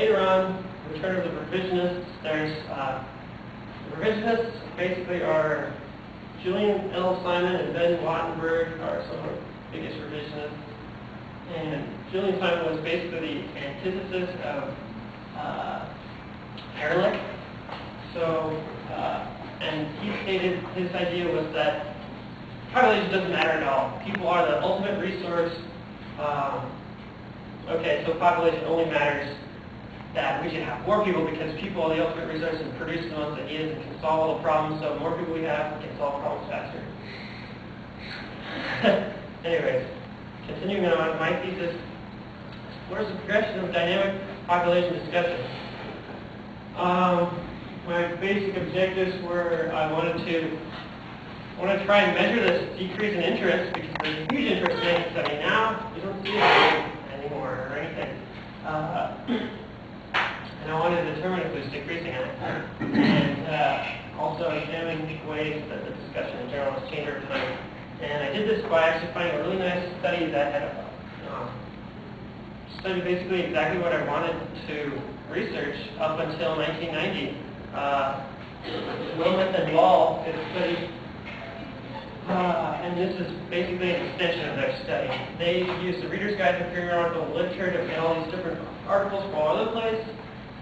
later on, return of the revisionists, there's, uh, the revisionists basically are Julian L. Simon and Ben Wattenberg are some of the biggest revisionists. And Julian Simon was basically the antithesis of uh, Ehrlich. So, uh, and he stated his idea was that population doesn't matter at all. People are the ultimate resource. Um, okay, so population only matters that we should have more people because people are the ultimate resource and produce the most ideas and can solve all the problems. So the more people we have, we can solve problems faster. Anyways, continuing on, my thesis what is the progression of dynamic population discussion? Um, my basic objectives were I wanted to I want to try and measure this decrease in interest because there's a huge interest in. I now you don't see it anymore or anything. Uh, I wanted to determine if it was decreasing. And uh, also examine ways that the discussion in general has changed over time. And I did this by actually finding a really nice study that had um, studied basically exactly what I wanted to research up until 1990. Uh, and Lal did a study uh, and this is basically an extension of their study. They used the Reader's Guide to Periodical Literature to all these different articles from all over the place,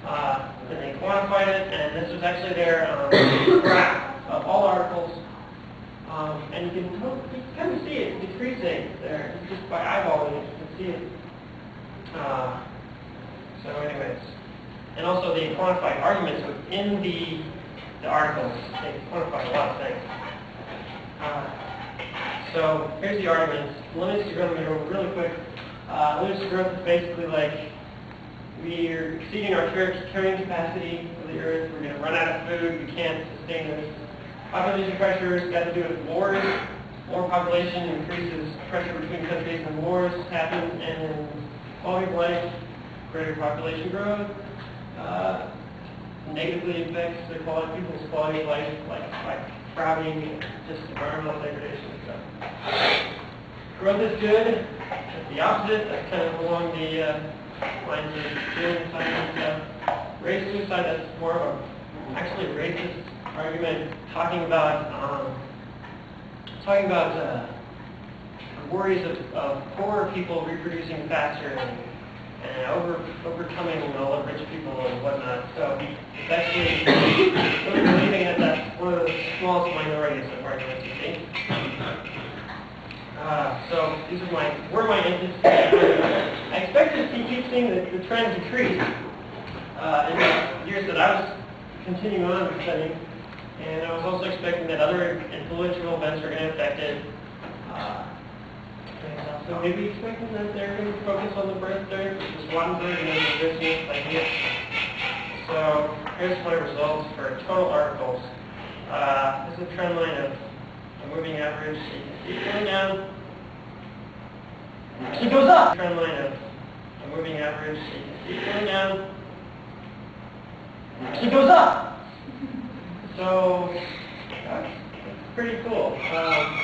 uh, and they quantified it, and this was actually their um, graph of all articles. Um, and you can, kind of see it decreasing there, just by eyeballing it, you can see it. Uh, so anyways, and also they quantified arguments within the, the articles, they quantified a lot of things. Uh, so here's the arguments. To growth, I'm going to go really quick. Uh, to growth is basically like we're exceeding our carrying capacity of the earth. We're going to run out of food. We can't sustain this. Population pressures got to do with wars. More population increases pressure between countries and wars happen. And quality of life, greater population growth, uh, negatively affects the quality, people's quality of life, like, like crowding, just environmental degradation stuff. Growth is good. The opposite. That's kind of along the uh, lines of feeling science stuff. Race suicide, that's more of a actually racist argument talking about um, talking about uh, worries of, of poor people reproducing faster and, and over, overcoming all the rich people and whatnot. So it's actually believing that that's one of the smallest minorities of arguments you see. Uh, so these are my, were my inputs. I expect to keep seeing the, the trend decrease uh, in the years that I was continuing on with studying. And I was also expecting that other influential events were going to affect it. Uh, so maybe expecting that they're going to focus on the birth dearth, which is Wattenberg and then the business idea. So here's my results for total articles. Uh, this is a trend line of a moving average. It going down. Actually goes up. Trend line of a moving average. It going down. Actually goes up. So that's pretty cool. Um,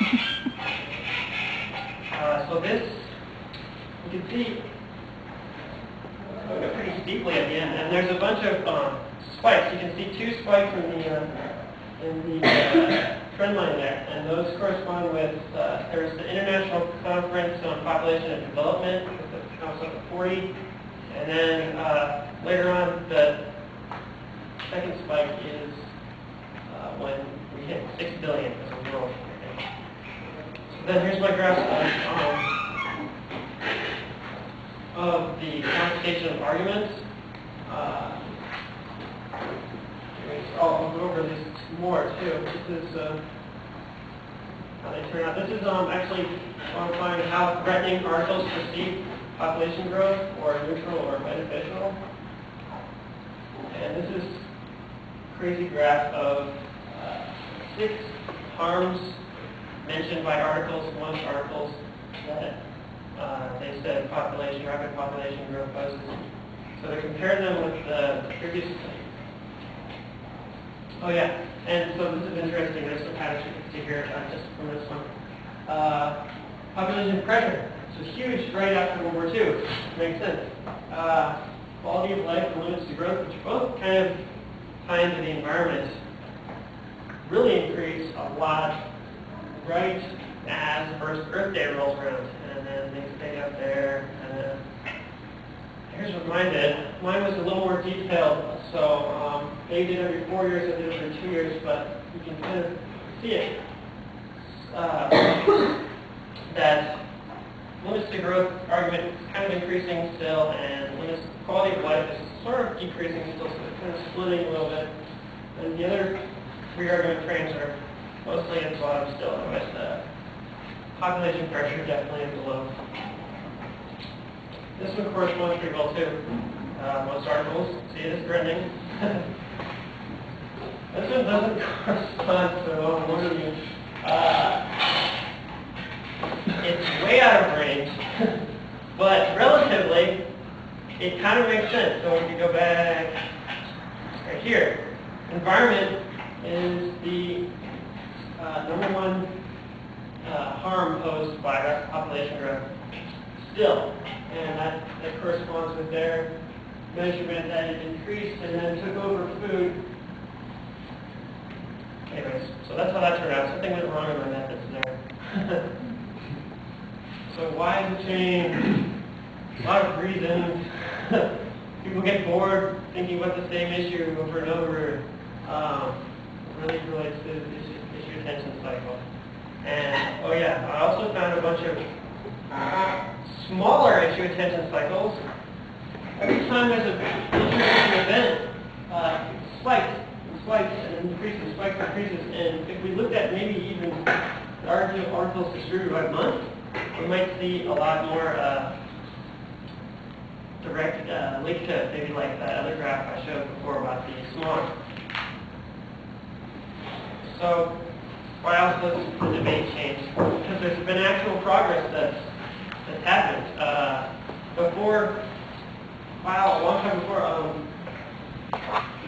uh, so this, you can see, up pretty steeply at the end, and there's a bunch of um, spikes. You can see two spikes in the uh, in the uh, trend line there, and those correspond with uh, there's the International Conference on Population and Development, comes up to 40, and then uh, later on the second spike is uh, when we hit 6 billion as a world. So then here's my graph of, um, of the computation of arguments. Uh, I'll go over this more too. This is uh, how they turn out. This is um, actually quantifying how threatening articles perceive population growth, or neutral or beneficial. And this is crazy graph of uh, six harms mentioned by articles, one articles that uh, they said population, rapid population growth poses. So they compared them with the previous Oh yeah, and so this is interesting. There's you can see here uh, just from this one. Uh, population pressure. So huge right after World War II. Makes sense. Uh, quality of life limits to growth, which both kind of tie into the environment, really increase a lot right as the first Earth Day rolls around. And then they stay up there, and then here's what mine did. Mine was a little more detailed, so um, they did every four years, I did every two years, but you can kind of see it. Uh, that limits to growth argument is kind of increasing still, and limits quality of life is sort of decreasing still, so it's kind of splitting a little bit. And the other three argument frames are mostly at the bottom still, otherwise the population pressure definitely is below. This one corresponds pretty well too. Uh, most articles see it as trending. this one doesn't correspond so well. What do? Uh, it's way out of range, but relatively, it kind of makes sense. So if you go back right here, environment is the uh, number one uh, harm posed by rapid population growth still. And that, that corresponds with their measurement that it increased and then took over food. So that's how that turned out. Something went wrong in my methods there. so why has it changed? A lot of reasons. People get bored thinking about the same issue over and over. Um, really relates to issue, issue attention cycle. And, oh yeah, I also found a bunch of smaller issue attention cycles. Every time there's a interesting event, uh, spikes, and spikes, and increases, spikes, increases. And if we looked at maybe even the article, articles distributed by month, we might see a lot more uh, direct uh, link to maybe like that other graph I showed before about the smog. So why else does the debate change? Because there's been actual progress that's, that's happened. Uh, before, wow, a long time before, um,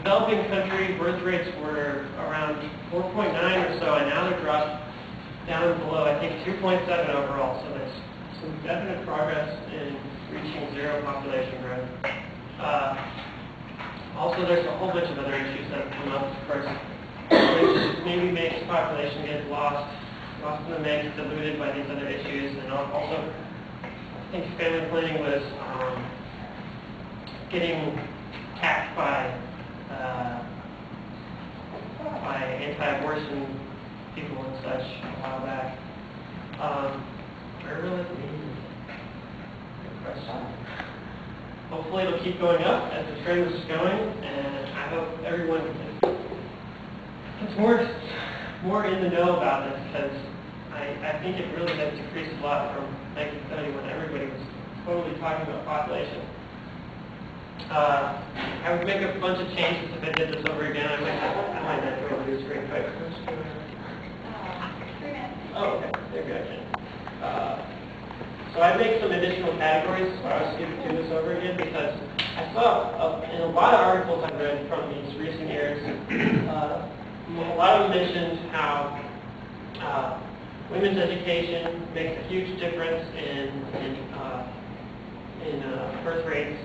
developing country birth rates were around 4.9 or so, and now they're dropped down below, I think, 2.7 overall. So there's some definite progress in reaching zero population growth. Uh, also, there's a whole bunch of other issues that come up, of course, which maybe makes population get lost, lost in the mix, diluted by these other issues, and also, I think family planning was um, getting taxed by uh, by anti-abortion people and such a while back. Um, really Good question. Hopefully it'll keep going up as the trend is going, and I hope everyone gets more, more in the know about this, because I, I think it really has decreased a lot from 1970 when everybody was totally talking about population. Uh, I would make a bunch of changes if I did this over again. I might have, I might not really do screen quick. Oh, okay. There we go. Uh, so I'd make some additional categories if I was to do this over again because I saw uh, in a lot of articles I've read from these recent years, uh, a lot of them mentioned how uh, women's education makes a huge difference in in, uh, in uh, birth rates,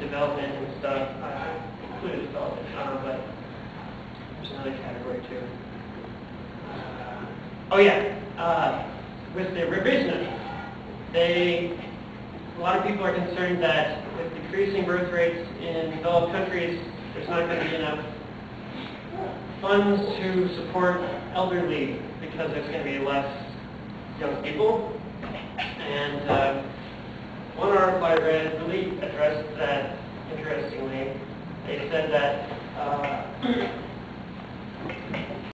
development and stuff. I included development, but there's another category too. Uh, oh yeah, uh, with the revisionism, they a lot of people are concerned that with decreasing birth rates in developed countries, there's not going to be enough funds to support elderly because there's going to be less young people. And uh, one article I read really addressed that interestingly. They said that uh,